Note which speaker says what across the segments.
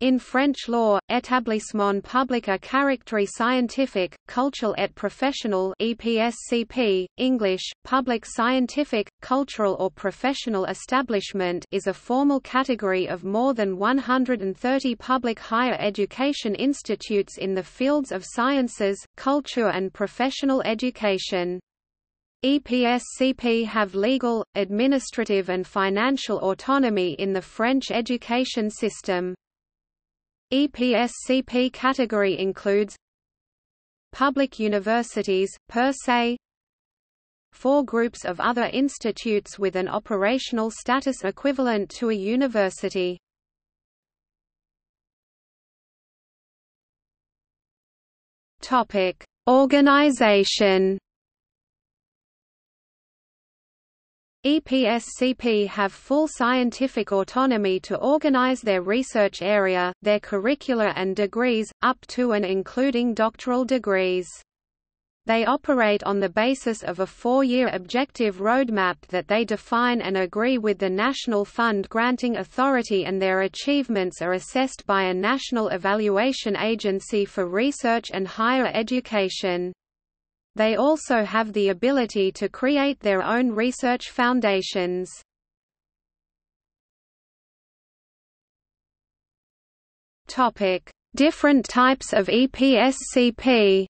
Speaker 1: In French law, établissement public à caractère scientifique, culturel et professionnel EPSCP, English, public scientific, cultural or professional establishment is a formal category of more than 130 public higher education institutes in the fields of sciences, culture and professional education. EPSCP have legal, administrative and financial autonomy in the French education system. EPSCP category includes Public universities, per se Four groups of other institutes with an operational status equivalent to a university. Organization EPSCP have full scientific autonomy to organize their research area, their curricula and degrees, up to and including doctoral degrees. They operate on the basis of a four-year objective roadmap that they define and agree with the National Fund Granting Authority and their achievements are assessed by a National Evaluation Agency for Research and Higher Education. They also have the ability to create their own research foundations. Different types of EPSCP.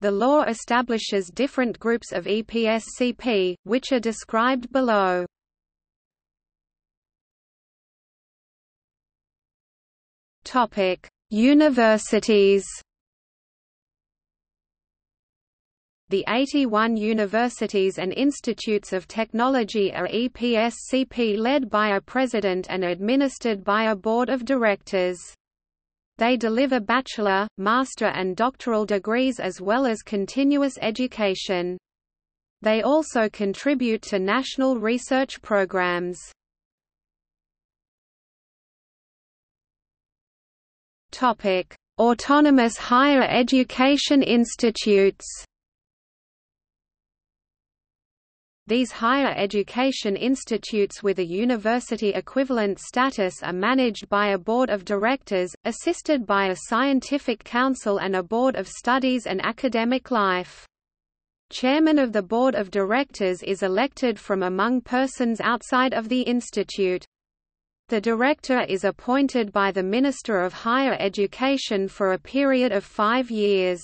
Speaker 1: The law establishes different groups of EPSCP, which are described below. Topic: Universities. The 81 universities and institutes of technology are EPSCP led by a president and administered by a board of directors. They deliver bachelor, master and doctoral degrees as well as continuous education. They also contribute to national research programs. Autonomous higher education institutes These higher education institutes with a university equivalent status are managed by a board of directors, assisted by a scientific council and a board of studies and academic life. Chairman of the board of directors is elected from among persons outside of the institute. The director is appointed by the Minister of Higher Education for a period of five years.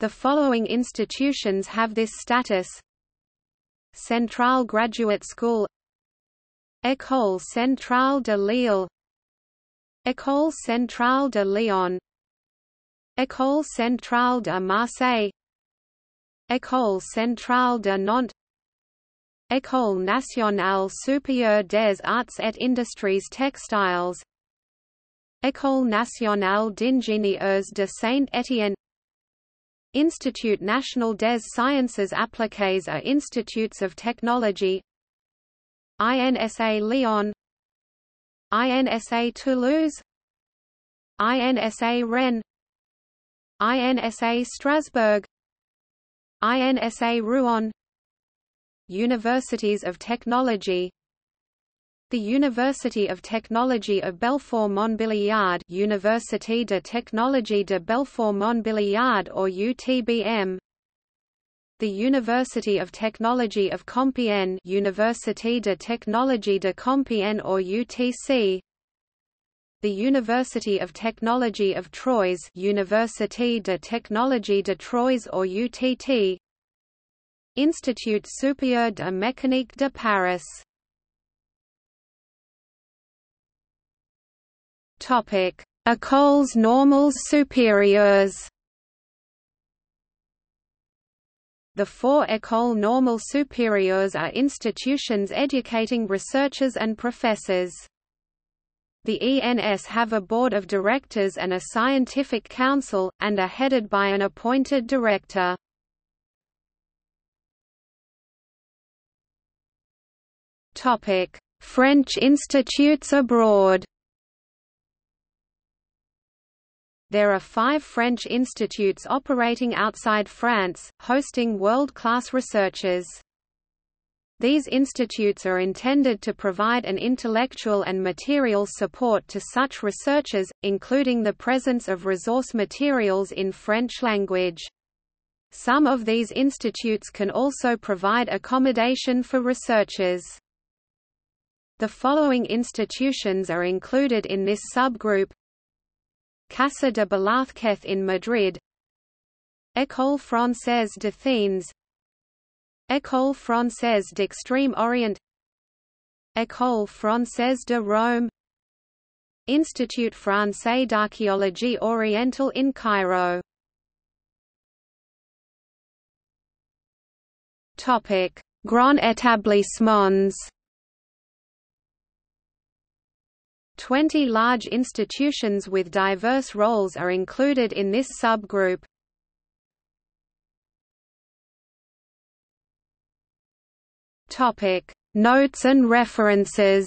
Speaker 1: The following institutions have this status. Centrale Graduate School. École Centrale de Lille. École Centrale de Lyon. École Centrale de Marseille. École Centrale de Nantes. École nationale supérieure des arts et industries textiles. École nationale d'ingénieurs de Saint-Étienne Institut National des Sciences Appliquées are institutes of technology. INSA Lyon. INSA Toulouse. INSA Rennes. INSA Strasbourg. INSA Rouen. Universities of Technology the University of Technology of Belfort-Montbéliard Université de Technologie de Belfort-Montbéliard or UTBM The University of Technology of Compiègne Université de Technologie de Compiègne or UTC the University of Technology of Troyes Université de Technologie de Troyes or UTT Institut supérieur de mécanique de Paris Topic: Écoles normales supérieures. The four Écoles normales supérieures are institutions educating researchers and professors. The ENS have a board of directors and a scientific council, and are headed by an appointed director. French institutes abroad There are five French institutes operating outside France, hosting world-class researchers. These institutes are intended to provide an intellectual and material support to such researchers, including the presence of resource materials in French language. Some of these institutes can also provide accommodation for researchers. The following institutions are included in this subgroup Casa de Velázquez in Madrid. École française de d'Athènes École française d'Extrême Orient. École française de Rome. Institut français d'archéologie orientale in Cairo. Topic: Grands établissements. Twenty large institutions with diverse roles are included in this subgroup. Topic: Notes and references.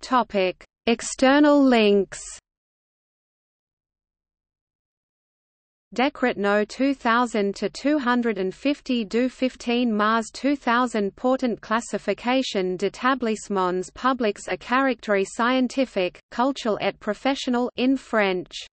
Speaker 1: Topic: External links. Decret No. 2000 to 250 du 15 Mars 2000 Portant classification d'établissements publics à caractère scientifique, culturel et professionnel in French